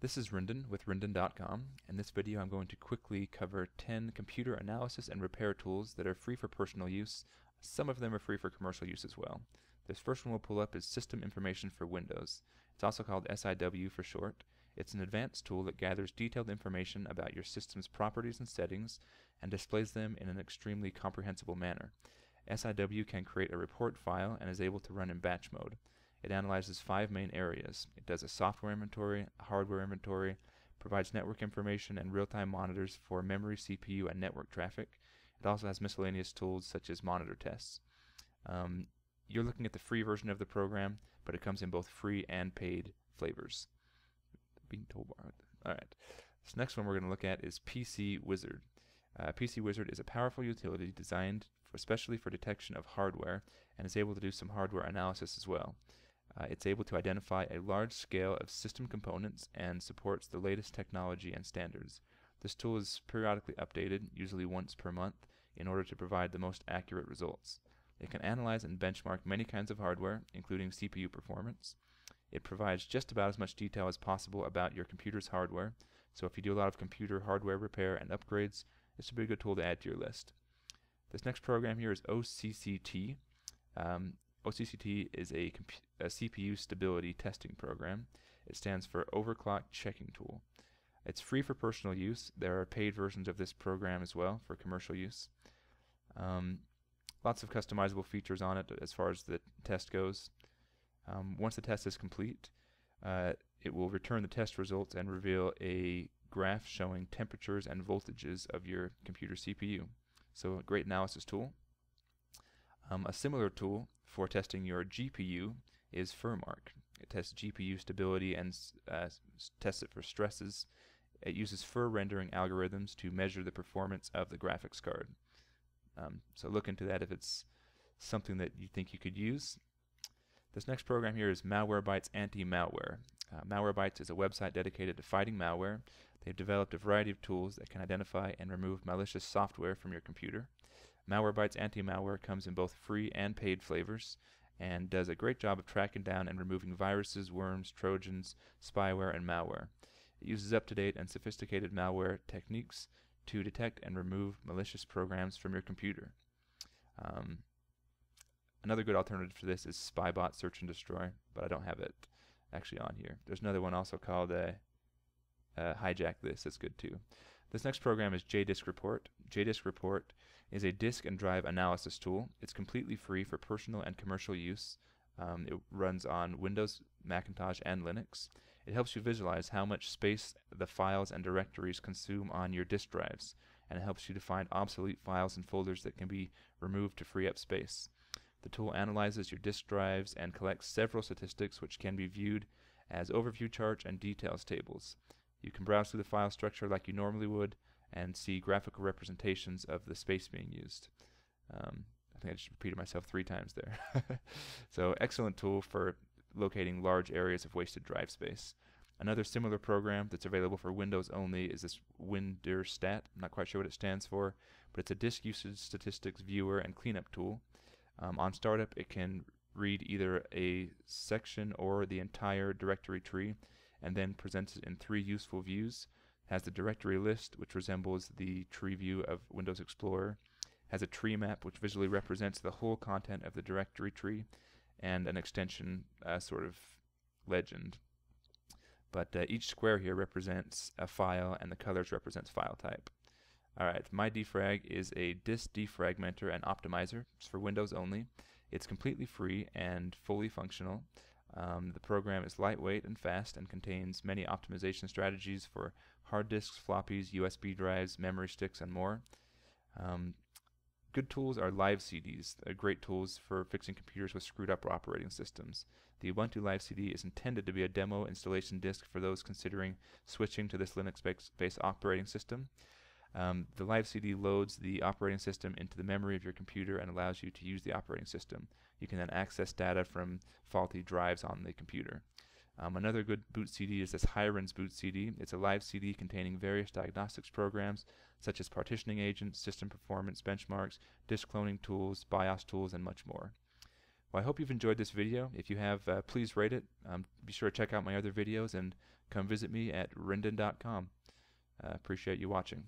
This is Ryndon with Ryndon.com. In this video I'm going to quickly cover 10 computer analysis and repair tools that are free for personal use. Some of them are free for commercial use as well. This first one we'll pull up is System Information for Windows. It's also called SIW for short. It's an advanced tool that gathers detailed information about your system's properties and settings and displays them in an extremely comprehensible manner. SIW can create a report file and is able to run in batch mode. It analyzes five main areas. It does a software inventory, a hardware inventory, provides network information and real-time monitors for memory, CPU, and network traffic. It also has miscellaneous tools such as monitor tests. Um, you're looking at the free version of the program, but it comes in both free and paid flavors. Bing toolbar. All right. This next one we're going to look at is PC Wizard. Uh, PC Wizard is a powerful utility designed for, especially for detection of hardware and is able to do some hardware analysis as well. Uh, it's able to identify a large scale of system components and supports the latest technology and standards. This tool is periodically updated, usually once per month, in order to provide the most accurate results. It can analyze and benchmark many kinds of hardware, including CPU performance. It provides just about as much detail as possible about your computer's hardware, so if you do a lot of computer hardware repair and upgrades, this would be a good tool to add to your list. This next program here is OCCT. Um, OCCT is a, a, CPU stability testing program. It stands for Overclock Checking Tool. It's free for personal use. There are paid versions of this program as well for commercial use. Um, lots of customizable features on it as far as the test goes. Um, once the test is complete, uh, it will return the test results and reveal a graph showing temperatures and voltages of your computer CPU. So a great analysis tool. Um, a similar tool for testing your GPU is Furmark. It tests GPU stability and uh, tests it for stresses. It uses FUR rendering algorithms to measure the performance of the graphics card. Um, so look into that if it's something that you think you could use. This next program here is Malwarebytes Anti-Malware. Uh, Malwarebytes is a website dedicated to fighting malware. They've developed a variety of tools that can identify and remove malicious software from your computer. Malwarebytes Anti-Malware comes in both free and paid flavors and does a great job of tracking down and removing viruses, worms, trojans, spyware, and malware. It uses up-to-date and sophisticated malware techniques to detect and remove malicious programs from your computer. Um, another good alternative to this is Spybot Search and Destroy, but I don't have it actually on here. There's another one also called uh, uh, Hijack This. That's good too. This next program is JDisk Report. JDisk Report is a disk and drive analysis tool. It's completely free for personal and commercial use. Um, it runs on Windows, Macintosh, and Linux. It helps you visualize how much space the files and directories consume on your disk drives, and it helps you to find obsolete files and folders that can be removed to free up space. The tool analyzes your disk drives and collects several statistics which can be viewed as overview charts and details tables. You can browse through the file structure like you normally would and see graphical representations of the space being used. Um, I think I just repeated myself three times there. so excellent tool for locating large areas of wasted drive space. Another similar program that's available for Windows only is this WinDirStat. I'm not quite sure what it stands for, but it's a disk usage statistics viewer and cleanup tool. Um, on startup, it can read either a section or the entire directory tree and then presents it in three useful views. Has the directory list, which resembles the tree view of Windows Explorer. Has a tree map, which visually represents the whole content of the directory tree, and an extension uh, sort of legend. But uh, each square here represents a file, and the colors represents file type. Alright, MyDefrag is a disk defragmenter and optimizer. It's for Windows only. It's completely free and fully functional. Um, the program is lightweight and fast and contains many optimization strategies for hard disks, floppies, USB drives, memory sticks, and more. Um, good tools are Live CDs, They're great tools for fixing computers with screwed up operating systems. The Ubuntu Live CD is intended to be a demo installation disk for those considering switching to this Linux-based operating system. Um, the live CD loads the operating system into the memory of your computer and allows you to use the operating system. You can then access data from faulty drives on the computer. Um, another good boot CD is this Hiren's boot CD. It's a live CD containing various diagnostics programs such as partitioning agents, system performance benchmarks, disk cloning tools, BIOS tools, and much more. Well, I hope you've enjoyed this video. If you have, uh, please rate it. Um, be sure to check out my other videos and come visit me at ryndon.com. Uh, appreciate you watching.